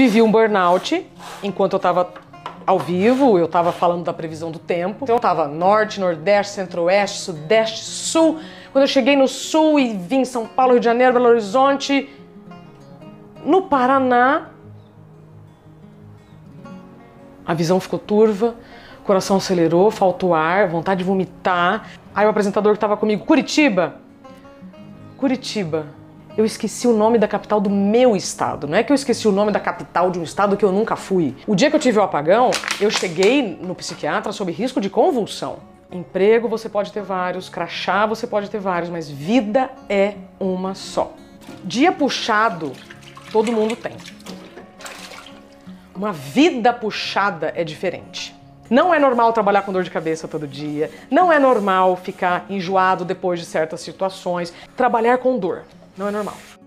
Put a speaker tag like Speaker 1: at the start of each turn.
Speaker 1: Vivi um burnout enquanto eu estava ao vivo, eu estava falando da previsão do tempo. Então eu estava norte, nordeste, centro-oeste, sudeste, sul. Quando eu cheguei no sul e vim em São Paulo, Rio de Janeiro, Belo Horizonte, no Paraná, a visão ficou turva, o coração acelerou, faltou ar, vontade de vomitar. Aí o apresentador que estava comigo, Curitiba, Curitiba. Eu esqueci o nome da capital do meu estado. Não é que eu esqueci o nome da capital de um estado que eu nunca fui. O dia que eu tive o apagão, eu cheguei no psiquiatra sob risco de convulsão. Emprego você pode ter vários, crachá você pode ter vários, mas vida é uma só. Dia puxado, todo mundo tem. Uma vida puxada é diferente. Não é normal trabalhar com dor de cabeça todo dia. Não é normal ficar enjoado depois de certas situações. Trabalhar com dor não é normal.